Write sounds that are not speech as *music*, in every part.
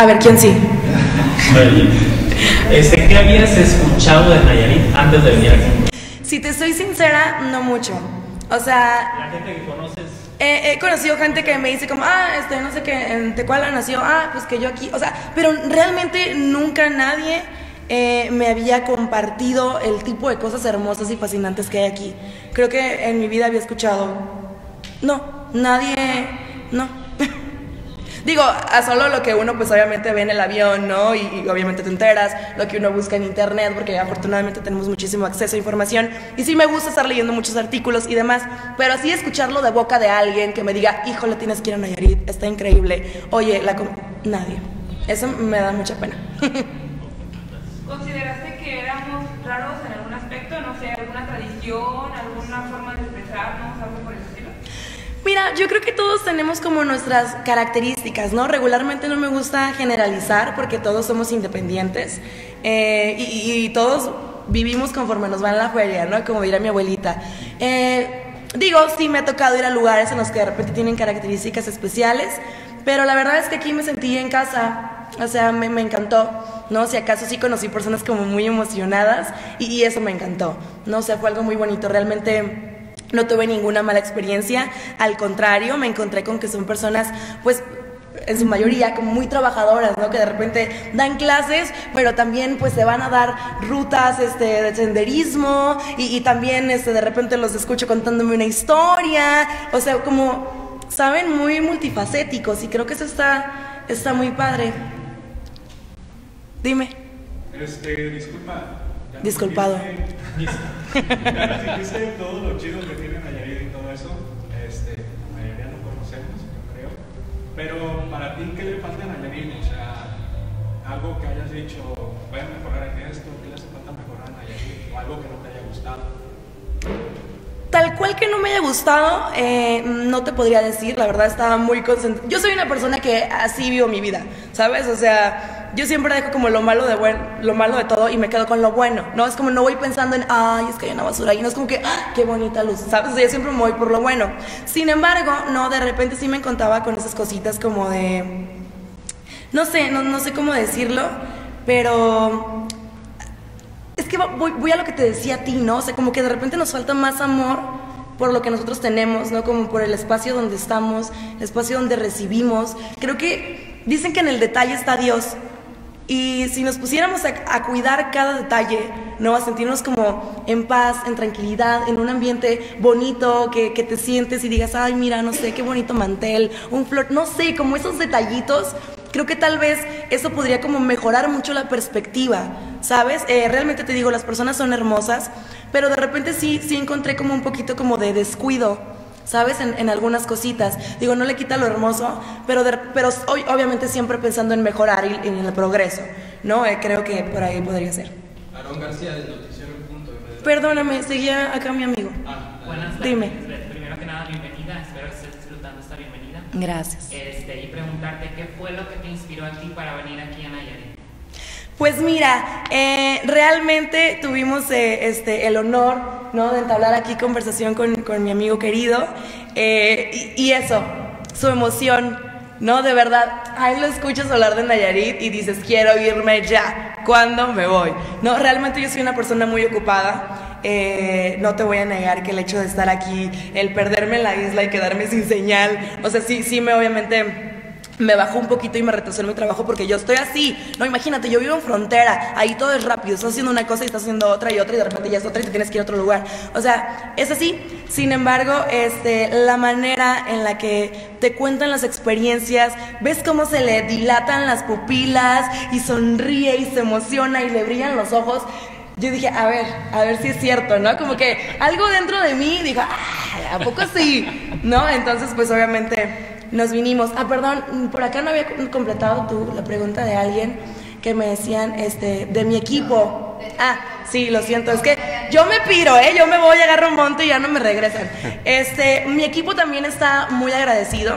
A ver, ¿quién sí? Este, ¿Qué habías escuchado de Nayarit antes de venir aquí? Si te soy sincera, no mucho. O sea, La gente que conoces. he, he conocido gente que me dice como, ah, este, no sé qué, en Tecuala nació, ah, pues que yo aquí, o sea, pero realmente nunca nadie eh, me había compartido el tipo de cosas hermosas y fascinantes que hay aquí. Creo que en mi vida había escuchado, no, nadie, no. Digo, a solo lo que uno pues obviamente ve en el avión, ¿no? Y, obviamente te enteras, lo que uno busca en internet, porque afortunadamente tenemos muchísimo acceso a información. Y sí me gusta estar leyendo muchos artículos y demás, pero así escucharlo de boca de alguien que me diga, híjole, tienes que ir a Nayarit, está increíble. Oye, la com-". nadie. Eso me da mucha pena. *laughs* ¿Consideraste que éramos raros en algún aspecto? No sé, alguna tradición, alguna forma de expresarnos, algo por el estilo. Mira, yo creo que todos tenemos como nuestras características, ¿no? Regularmente no me gusta generalizar porque todos somos independientes eh, y, y todos vivimos conforme nos va en la feria, ¿no? Como dirá mi abuelita. Eh, digo, sí me ha tocado ir a lugares en los que de repente tienen características especiales, pero la verdad es que aquí me sentí en casa, o sea, me, me encantó, ¿no? Si acaso sí conocí personas como muy emocionadas y, y eso me encantó, ¿no? O sea, fue algo muy bonito, realmente... No tuve ninguna mala experiencia, al contrario, me encontré con que son personas, pues, en su mayoría como muy trabajadoras, ¿no? Que de repente dan clases, pero también pues se van a dar rutas este, de senderismo y, y también este, de repente los escucho contándome una historia, o sea, como, saben, muy multifacéticos y creo que eso está, está muy padre. Dime. Este, disculpa. Disculpado. Dijiste- todo lo chido que tiene Nayarit y todo eso. Este, la mayoría no conocemos, yo creo. Pero para ti, ¿qué le falta a Nayarit? O sea, algo que hayas dicho, voy a mejorar en esto, ¿qué le hace falta mejorar a Nayarit? O algo que no te haya gustado. Tal cual que no me haya gustado, eh, no te podría decir, la verdad estaba muy concentrada. Yo soy una persona que así vivo mi vida, ¿sabes? O sea, yo siempre dejo como lo malo de buen, lo malo de todo y me quedo con lo bueno, ¿no? Es como no voy pensando en, ay, es que hay una basura y no es como que, ¡ah, qué bonita luz, ¿sabes? O sea, yo siempre me voy por lo bueno. Sin embargo, no, de repente sí me encontraba con esas cositas como de, no sé, no, no sé cómo decirlo, pero es que voy, voy a lo que te decía a ti, ¿no? O sea, como que de repente nos falta más amor por lo que nosotros tenemos, ¿no? Como por el espacio donde estamos, el espacio donde recibimos. Creo que dicen que en el detalle está Dios. Y si nos pusiéramos a, cuidar cada detalle, ¿no? A sentirnos como en paz, en tranquilidad, en un ambiente bonito, que, que te sientes y digas, ay, mira, no sé, qué bonito mantel, un flor, no sé, como esos detallitos creo que tal vez eso podría como mejorar mucho la perspectiva, ¿sabes? Eh, realmente te digo, las personas son hermosas, pero de repente sí, sí encontré como un poquito como de descuido, ¿sabes? En, en algunas cositas. Digo, no le quita lo hermoso, pero, de- pero hoy, obviamente siempre pensando en mejorar y en el progreso, ¿no? Eh, creo que por ahí podría ser. Aarón García del Noticiero El Punto. Perdóname, seguía acá mi amigo. Ah, Buenas tardes. Dime. Primero que nada, bienvenida. Espero que estés disfrutando esta bienvenida. Gracias. Este, y preguntarte qué fue lo que te inspiró a ti para venir aquí a Nayarit. Pues mira, eh, realmente tuvimos eh, este, el honor ¿no? de entablar aquí conversación con, con mi amigo querido eh, y, eso, su emoción, ¿no? De verdad, ahí lo escuchas hablar de Nayarit y dices, quiero irme ya, ¿cuándo me voy? No, realmente yo soy una persona muy ocupada, no te voy a negar que el hecho de estar aquí, el perderme en la isla y quedarme sin señal, o sea, sí, sí me obviamente me bajó un poquito y me retrasó en mi trabajo porque yo estoy así. No, imagínate, yo vivo en frontera, ahí todo es rápido, estás haciendo una cosa y estás haciendo otra y otra y de repente ya es otra y te tienes que ir a otro lugar. O sea, es así. Sin embargo, este, la manera en la que te cuentan las experiencias, ves cómo se le dilatan las pupilas y sonríe y se emociona y le brillan los ojos. Yo dije, a ver, a ver si es cierto, ¿no? Como que algo dentro de mí dijo, ah, ¿a poco sí? ¿No? Entonces, pues obviamente nos vinimos. Ah, perdón, por acá no había completado tú la pregunta de alguien que me decían, este, de mi equipo. Ah, sí, lo siento, es que yo me piro, ¿eh? Yo me voy, agarro un monte y ya no me regresan. *laughs* Este, mi equipo también está muy agradecido.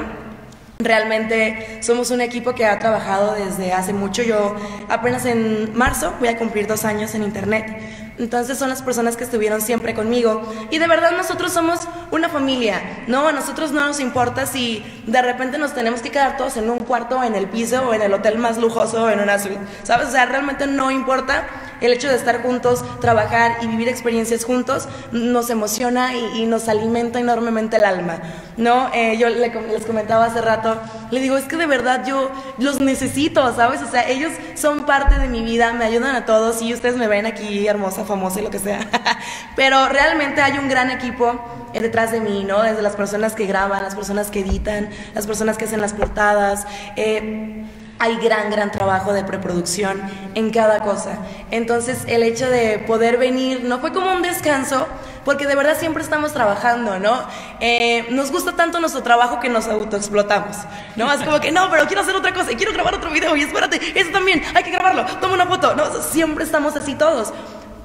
Realmente somos un equipo que ha trabajado desde hace mucho. Yo apenas en marzo voy a cumplir dos años en internet. Entonces son las personas que estuvieron siempre conmigo. Y de verdad nosotros somos una familia, ¿no? A nosotros no nos importa si de repente nos tenemos que quedar todos en un cuarto, en el piso o en el hotel más lujoso en una suite, ¿sabes? O sea, realmente no importa el hecho de estar juntos, trabajar y vivir experiencias juntos, nos emociona y, nos alimenta enormemente el alma, ¿no? Eh, yo les comentaba hace rato, le digo, es que de verdad yo los necesito, ¿sabes? O sea, ellos son parte de mi vida, me ayudan a todos y ustedes me ven aquí hermosa, famosa y lo que sea. *laughs* Pero realmente hay un gran equipo detrás de mí, ¿no? Desde las personas que graban, las personas que editan, las personas que hacen las portadas. Eh, hay gran, gran trabajo de preproducción en cada cosa. Entonces, el hecho de poder venir no fue como un descanso, porque de verdad siempre estamos trabajando, ¿no? Eh, nos gusta tanto nuestro trabajo que nos autoexplotamos, ¿no? Es como que, no, pero quiero hacer otra cosa y quiero grabar otro video y espérate, eso también, hay que grabarlo, toma una foto, ¿no? siempre estamos así todos.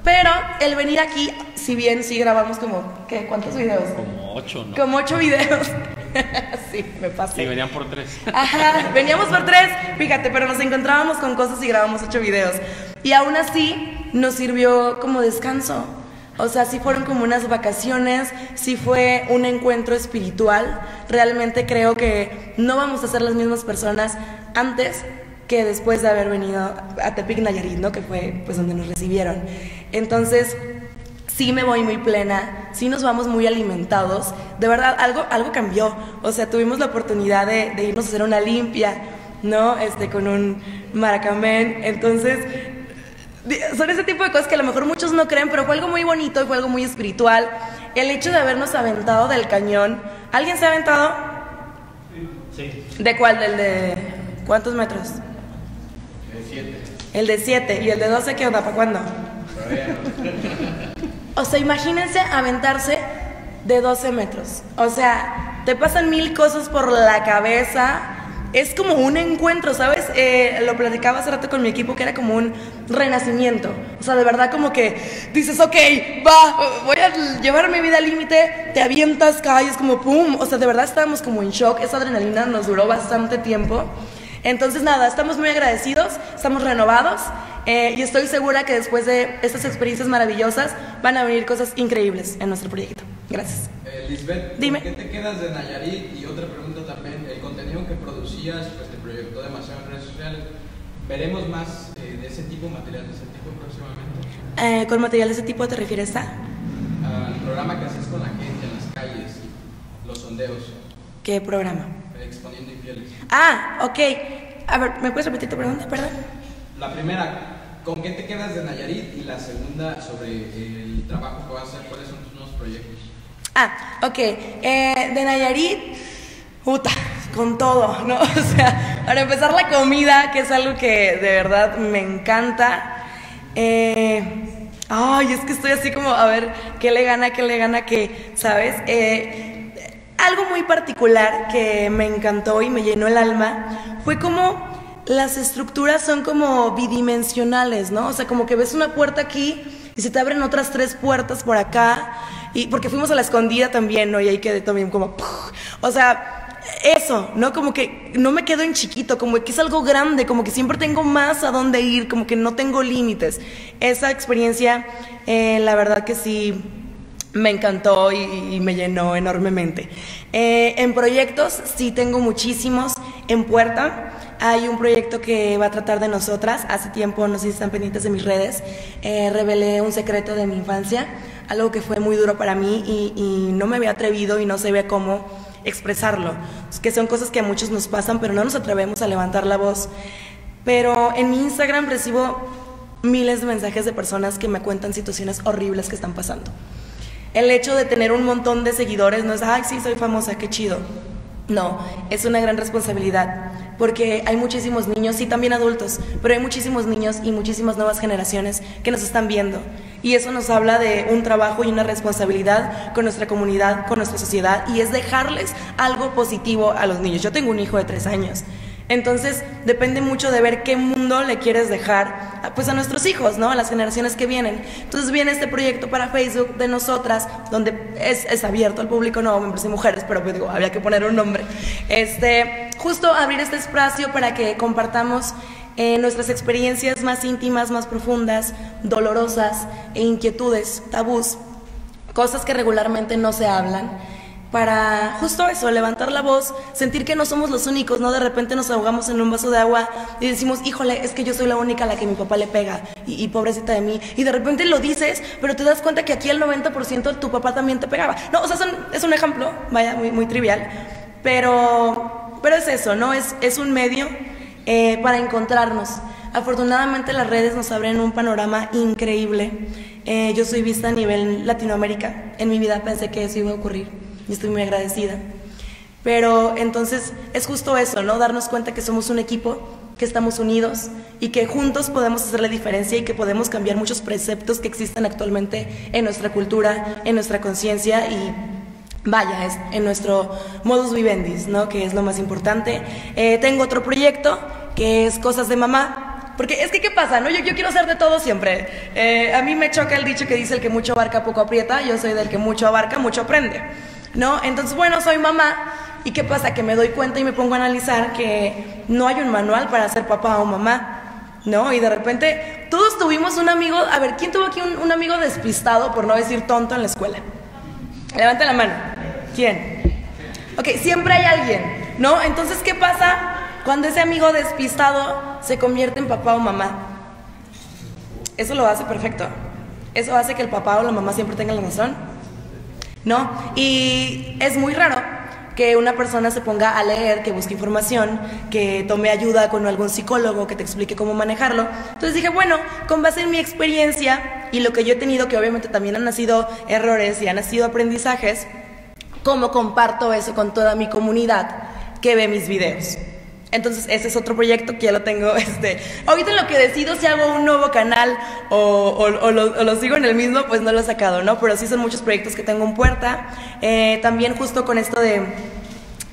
Pero el venir aquí, si bien sí grabamos como, ¿qué? ¿Cuántos videos? Como ocho, ¿no? Como ocho videos. *laughs* sí, me pasé. Sí, venían por tres. Ajá, veníamos por tres, fíjate, pero nos encontrábamos con cosas y grabamos ocho videos. Y aún así nos sirvió como descanso. O sea, sí fueron como unas vacaciones, sí fue un encuentro espiritual. Realmente creo que no vamos a ser las mismas personas antes que después de haber venido a Tepic Nayarit, ¿no? Que fue pues donde nos recibieron. Entonces, sí me voy muy plena, sí nos vamos muy alimentados. De verdad, algo, algo cambió. O sea, tuvimos la oportunidad de, de irnos a hacer una limpia, ¿no? Este, con un maracamén. Entonces, son ese tipo de cosas que a lo mejor muchos no creen, pero fue algo muy bonito y fue algo muy espiritual. El hecho de habernos aventado del cañón. ¿Alguien se ha aventado? Sí. ¿De cuál? ¿Del de cuántos metros? De siete. El de 7. ¿Y el de 12 qué onda? ¿Para cuándo? *laughs* o sea, imagínense aventarse de 12 metros. O sea, te pasan mil cosas por la cabeza es como un encuentro, ¿sabes? Eh, lo platicaba hace rato con mi equipo que era como un renacimiento. O sea, de verdad como que dices, ok, va, voy a llevar mi vida al límite, te avientas, caes, como pum. O sea, de verdad estábamos como en shock, esa adrenalina nos duró bastante tiempo. Entonces, nada, estamos muy agradecidos, estamos renovados eh, y estoy segura que después de estas experiencias maravillosas van a venir cosas increíbles en nuestro proyecto. Gracias. Eh, Lisbeth, Dime. ¿qué te quedas de Nayarit? Y otra pregunta también, el contenido que producías, pues te proyectó demasiado en redes sociales. ¿Veremos más eh, de ese tipo, material de ese tipo próximamente? Eh, ¿Con material de ese tipo te refieres a? Al programa que haces con la gente en las calles, los sondeos. ¿Qué programa? Exponiendo infieles. Ah, ok. A ver, ¿me puedes repetir tu pregunta, perdón? La primera, ¿con qué te quedas de Nayarit? Y la segunda, sobre el trabajo que vas a hacer, ¿cuáles son tus nuevos proyectos? Ah, ok. Eh, de Nayarit, puta, con todo, ¿no? *laughs* O sea, para empezar la comida, que es algo que de verdad me encanta. Eh, ay, es que estoy así como, a ver, ¿qué le gana, qué le gana, qué? ¿Sabes? Eh, algo muy particular que me encantó y me llenó el alma fue como las estructuras son como bidimensionales, ¿no? O sea, como que ves una puerta aquí y se te abren otras tres puertas por acá y porque fuimos a la escondida también, ¿no? Y ahí quedé también como, o sea, eso, ¿no? Como que no me quedo en chiquito, como que es algo grande, como que siempre tengo más a dónde ir, como que no tengo límites. Esa experiencia, eh, la verdad que sí me encantó y, me llenó enormemente. Eh, en proyectos sí tengo muchísimos en puerta. Hay un proyecto que va a tratar de nosotras. Hace tiempo, no sé si están pendientes de mis redes, eh, revelé un secreto de mi infancia algo que fue muy duro para mí y, no me había atrevido y no sabía cómo expresarlo. que son cosas que a muchos nos pasan, pero no nos atrevemos a levantar la voz. Pero en mi Instagram recibo miles de mensajes de personas que me cuentan situaciones horribles que están pasando. El hecho de tener un montón de seguidores no es, ay, sí, soy famosa, qué chido. No, es una gran responsabilidad porque hay muchísimos niños y también adultos, pero hay muchísimos niños y muchísimas nuevas generaciones que nos están viendo. Y eso nos habla de un trabajo y una responsabilidad con nuestra comunidad, con nuestra sociedad, y es dejarles algo positivo a los niños. Yo tengo un hijo de tres años entonces depende mucho de ver qué mundo le quieres dejar pues a nuestros hijos, ¿no? A las generaciones que vienen. Entonces viene este proyecto para Facebook de nosotras, donde es, abierto al público, no hombres y mujeres, pero pues, digo, había que poner un nombre. Este, justo abrir este espacio para que compartamos eh, nuestras experiencias más íntimas, más profundas, dolorosas e inquietudes, tabús, cosas que regularmente no se hablan para justo eso, levantar la voz, sentir que no somos los únicos, ¿no? De repente nos ahogamos en un vaso de agua y decimos, híjole, es que yo soy la única a la que mi papá le pega y, y pobrecita de mí. Y de repente lo dices, pero te das cuenta que aquí el 90% tu papá también te pegaba. No, o sea, es un ejemplo, vaya, muy, muy trivial, pero, pero es eso, ¿no? Es, es un medio eh, para encontrarnos. Afortunadamente las redes nos abren un panorama increíble. Eh, yo soy vista a nivel Latinoamérica. En mi vida pensé que eso iba a ocurrir y estoy muy agradecida. Pero entonces es justo eso, ¿no? Darnos cuenta que somos un equipo, que estamos unidos y que juntos podemos hacer la diferencia y que podemos cambiar muchos preceptos que existen actualmente en nuestra cultura, en nuestra conciencia y vaya, es en nuestro modus vivendi, ¿no? Que es lo más importante. Eh, tengo otro proyecto que es Cosas de Mamá. Porque es que, ¿qué pasa? No? Yo, yo quiero hacer de todo siempre. Eh, a mí me choca el dicho que dice el que mucho abarca, poco aprieta. Yo soy del que mucho abarca, mucho aprende. ¿No? Entonces, bueno, soy mamá. ¿Y qué pasa? Que me doy cuenta y me pongo a analizar que no hay un manual para ser papá o mamá. ¿No? Y de repente, todos tuvimos un amigo. A ver, ¿quién tuvo aquí un, un amigo despistado, por no decir tonto, en la escuela? Levanta la mano. ¿Quién? Ok, siempre hay alguien, ¿no? Entonces, ¿qué pasa cuando ese amigo despistado se convierte en papá o mamá? Eso lo hace perfecto. Eso hace que el papá o la mamá siempre tengan la razón. ¿No? Y es muy raro que una persona se ponga a leer, que busque información, que tome ayuda con algún psicólogo, que te explique cómo manejarlo. Entonces dije, bueno, con base en mi experiencia y lo que yo he tenido, que obviamente también han nacido errores y han nacido aprendizajes, ¿cómo comparto eso con toda mi comunidad que ve mis videos? Entonces, ese es otro proyecto que ya lo tengo. *laughs* Este, ahorita lo que decido si hago un nuevo canal o, o- lo, o lo sigo en el mismo, pues no lo he sacado, ¿no? Pero sí son muchos proyectos que tengo en puerta. Eh, también justo con esto de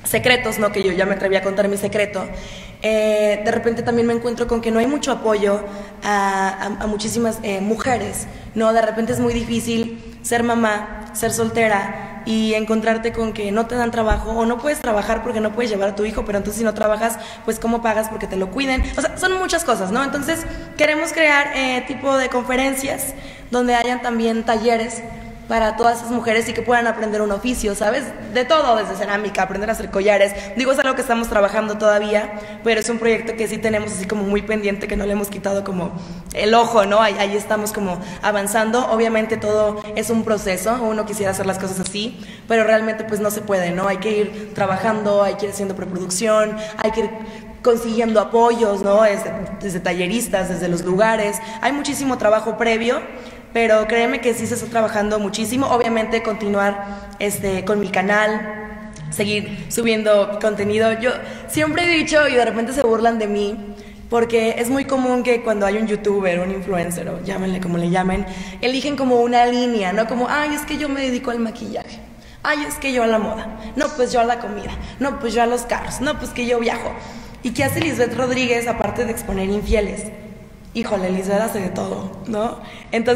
secretos, ¿no? Que yo ya me atreví a contar mi secreto. Eh, de repente también me encuentro con que no hay mucho apoyo a, a- a muchísimas eh, mujeres, ¿no? De repente es muy difícil ser mamá, ser soltera y encontrarte con que no te dan trabajo o no puedes trabajar porque no puedes llevar a tu hijo, pero entonces si no trabajas, pues cómo pagas porque te lo cuiden. O sea, son muchas cosas, ¿no? Entonces queremos crear eh, tipo de conferencias donde hayan también talleres para todas esas mujeres y que puedan aprender un oficio, ¿sabes? De todo, desde cerámica, aprender a hacer collares. Digo, es algo que estamos trabajando todavía, pero es un proyecto que sí tenemos así como muy pendiente, que no le hemos quitado como el ojo, ¿no? Ahí, ahí estamos como avanzando. Obviamente todo es un proceso, uno quisiera hacer las cosas así, pero realmente pues no se puede, ¿no? Hay que ir trabajando, hay que ir haciendo preproducción, hay que ir consiguiendo apoyos, ¿no? Desde, desde talleristas, desde los lugares. Hay muchísimo trabajo previo, pero créeme que sí se está trabajando muchísimo. Obviamente continuar este, con mi canal, seguir subiendo contenido. Yo siempre he dicho y de repente se burlan de mí. Porque es muy común que cuando hay un youtuber, un influencer, o llámenle como le llamen, eligen como una línea, ¿no? Como, ay, es que yo me dedico al maquillaje. Ay, es que yo a la moda. No, pues yo a la comida. No, pues yo a los carros. No, pues que yo viajo. ¿Y qué hace Lisbeth Rodríguez aparte de exponer infieles? Híjole, Lisbeth hace de todo, ¿no? Entonces,